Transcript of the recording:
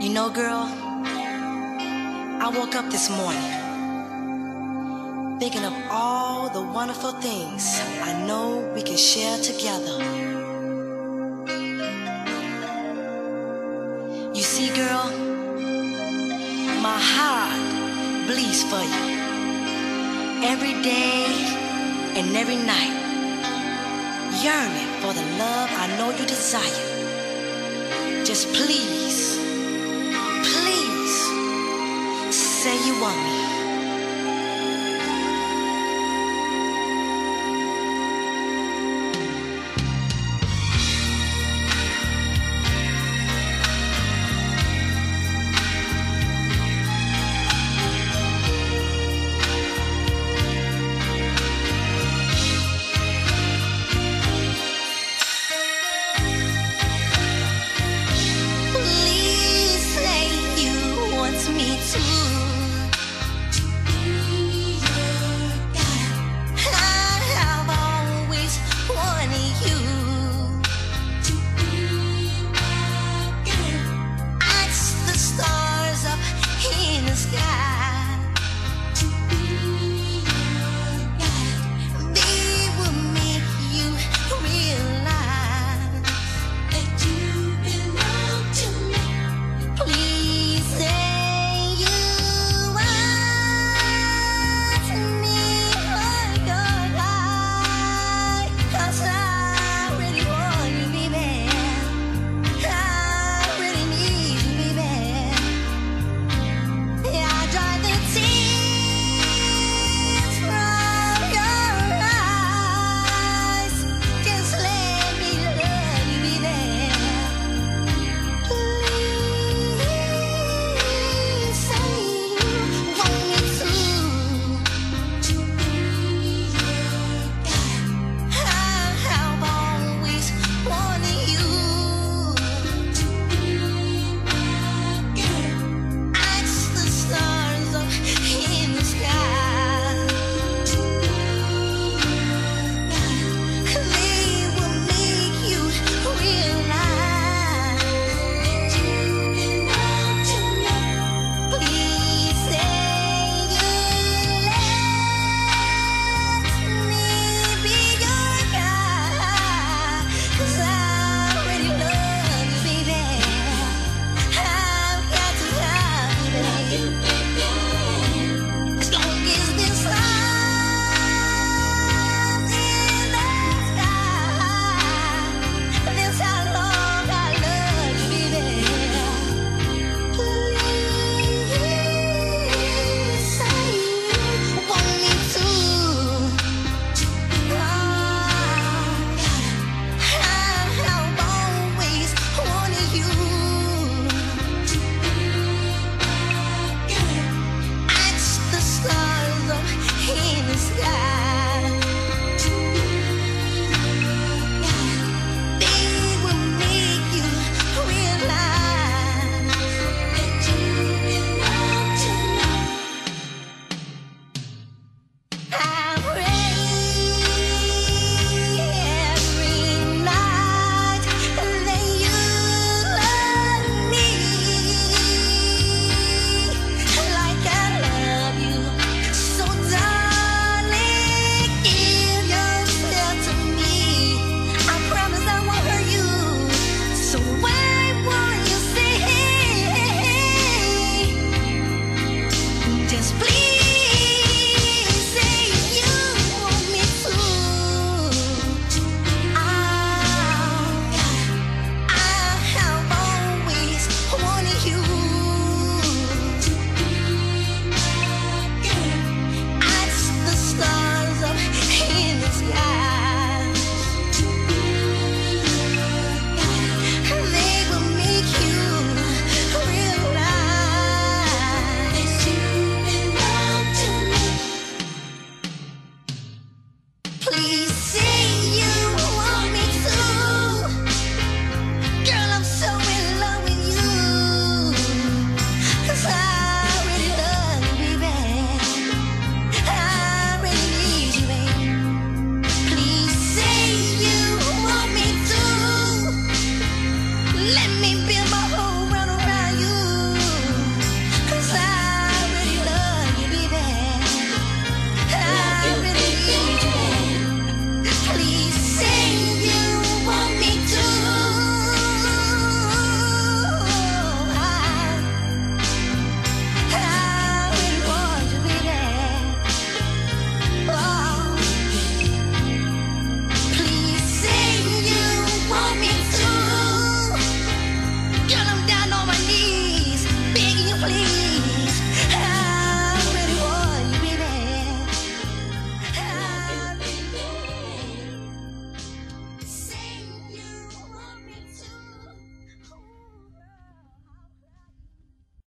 You know, girl, I woke up this morning thinking of all the wonderful things I know we can share together. You see, girl, my heart bleeds for you every day and every night, yearning for the love I know you desire. Just please one. Ah!